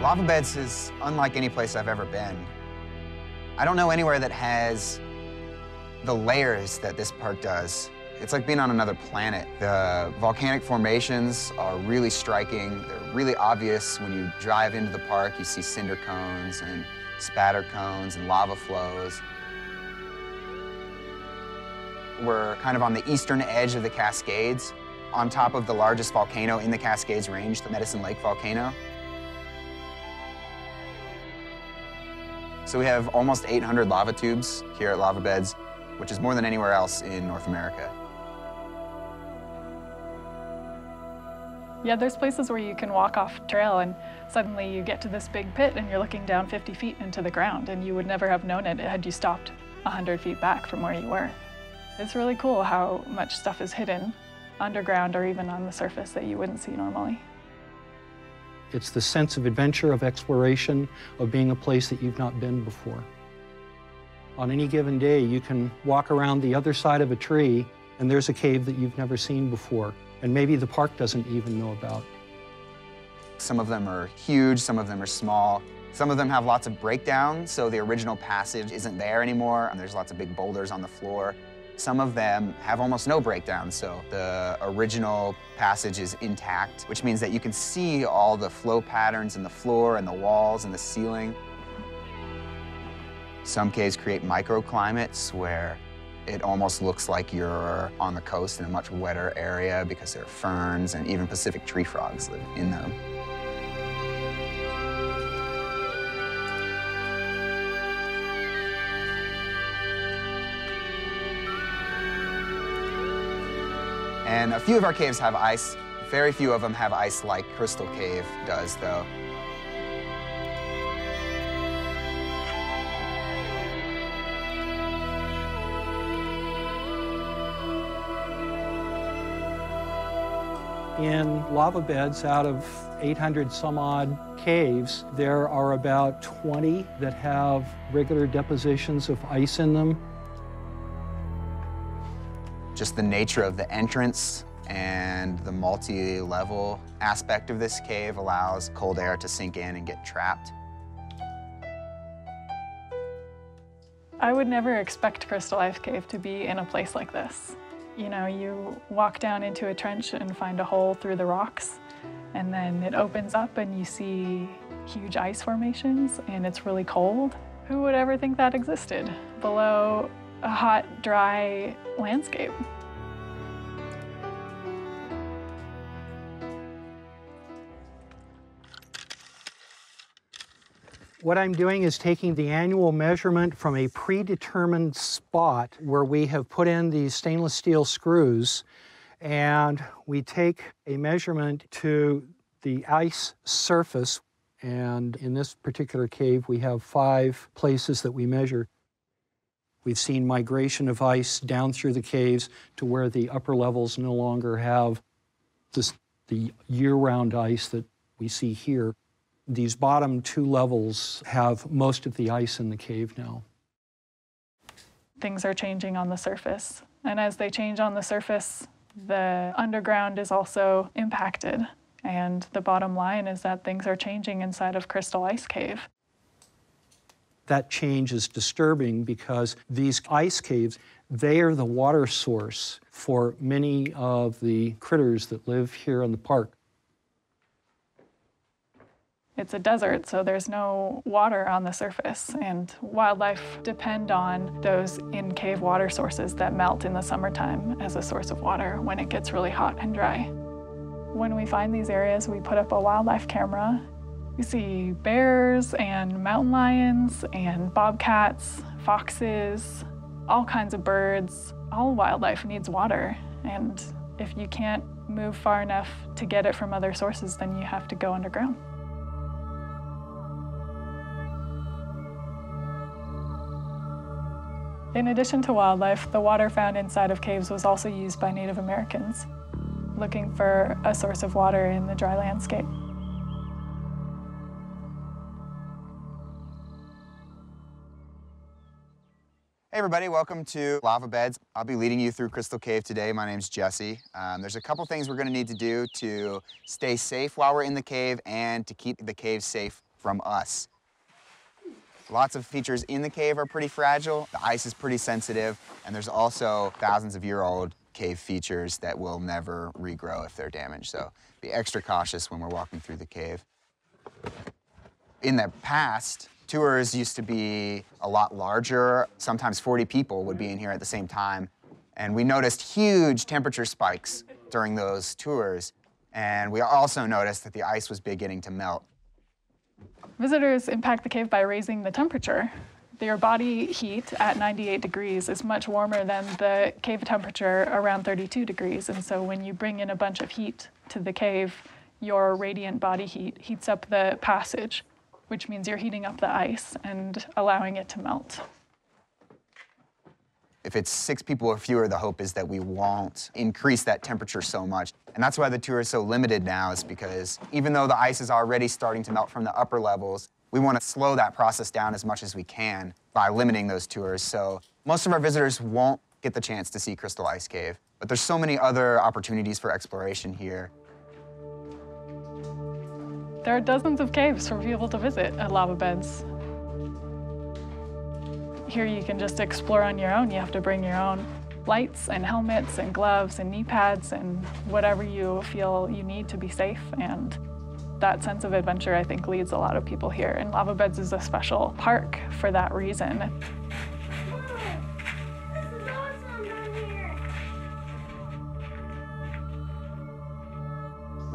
Lava Beds is unlike any place I've ever been. I don't know anywhere that has the layers that this park does. It's like being on another planet. The volcanic formations are really striking. They're really obvious when you drive into the park. You see cinder cones and spatter cones and lava flows. We're kind of on the eastern edge of the Cascades, on top of the largest volcano in the Cascades Range, the Medicine Lake volcano. So we have almost 800 lava tubes here at Lava Beds, which is more than anywhere else in North America. Yeah, there's places where you can walk off trail and suddenly you get to this big pit and you're looking down 50 feet into the ground and you would never have known it had you stopped 100 feet back from where you were. It's really cool how much stuff is hidden underground or even on the surface that you wouldn't see normally. It's the sense of adventure, of exploration, of being a place that you've not been before. On any given day, you can walk around the other side of a tree and there's a cave that you've never seen before, and maybe the park doesn't even know about. Some of them are huge, some of them are small. Some of them have lots of breakdowns, so the original passage isn't there anymore, and there's lots of big boulders on the floor. Some of them have almost no breakdown, so the original passage is intact, which means that you can see all the flow patterns in the floor and the walls and the ceiling. Some caves create microclimates where it almost looks like you're on the coast in a much wetter area because there are ferns and even Pacific tree frogs live in them. And a few of our caves have ice. Very few of them have ice like Crystal Cave does, though. In lava beds, out of 800 some odd caves, there are about 20 that have regular depositions of ice in them just the nature of the entrance and the multi-level aspect of this cave allows cold air to sink in and get trapped. I would never expect Crystal Ice Cave to be in a place like this. You know, you walk down into a trench and find a hole through the rocks, and then it opens up and you see huge ice formations and it's really cold. Who would ever think that existed below a hot, dry landscape. What I'm doing is taking the annual measurement from a predetermined spot where we have put in these stainless steel screws and we take a measurement to the ice surface and in this particular cave we have five places that we measure. We've seen migration of ice down through the caves to where the upper levels no longer have this, the year-round ice that we see here. These bottom two levels have most of the ice in the cave now. Things are changing on the surface. And as they change on the surface, the underground is also impacted. And the bottom line is that things are changing inside of Crystal Ice Cave that change is disturbing because these ice caves, they are the water source for many of the critters that live here in the park. It's a desert, so there's no water on the surface, and wildlife depend on those in-cave water sources that melt in the summertime as a source of water when it gets really hot and dry. When we find these areas, we put up a wildlife camera we see bears and mountain lions and bobcats, foxes, all kinds of birds. All wildlife needs water, and if you can't move far enough to get it from other sources, then you have to go underground. In addition to wildlife, the water found inside of caves was also used by Native Americans, looking for a source of water in the dry landscape. Hey everybody, welcome to Lava Beds. I'll be leading you through Crystal Cave today. My name's Jesse. Um, there's a couple things we're gonna need to do to stay safe while we're in the cave and to keep the cave safe from us. Lots of features in the cave are pretty fragile. The ice is pretty sensitive, and there's also thousands of year old cave features that will never regrow if they're damaged. So be extra cautious when we're walking through the cave. In the past, tours used to be a lot larger. Sometimes 40 people would be in here at the same time. And we noticed huge temperature spikes during those tours. And we also noticed that the ice was beginning to melt. Visitors impact the cave by raising the temperature. Their body heat at 98 degrees is much warmer than the cave temperature around 32 degrees. And so when you bring in a bunch of heat to the cave, your radiant body heat heats up the passage, which means you're heating up the ice and allowing it to melt. If it's six people or fewer, the hope is that we won't increase that temperature so much. And that's why the tour is so limited now, is because even though the ice is already starting to melt from the upper levels, we want to slow that process down as much as we can by limiting those tours. So most of our visitors won't get the chance to see Crystal Ice Cave, but there's so many other opportunities for exploration here. There are dozens of caves for people to visit at lava beds. Here you can just explore on your own. You have to bring your own lights and helmets and gloves and knee pads and whatever you feel you need to be safe. And that sense of adventure, I think, leads a lot of people here. And Lava Beds is a special park for that reason.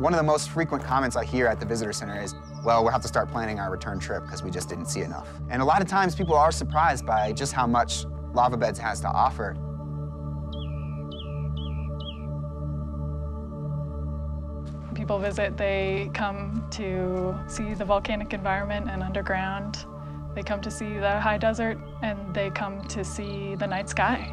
One of the most frequent comments I hear at the visitor center is, well, we'll have to start planning our return trip because we just didn't see enough. And a lot of times people are surprised by just how much Lava Beds has to offer. People visit, they come to see the volcanic environment and underground. They come to see the high desert and they come to see the night sky.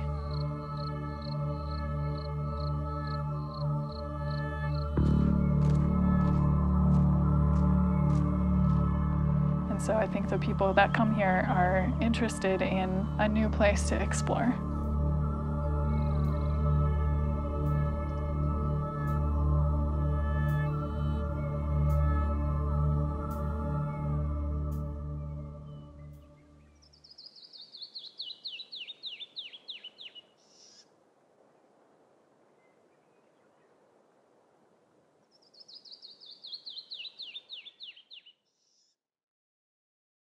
So I think the people that come here are interested in a new place to explore.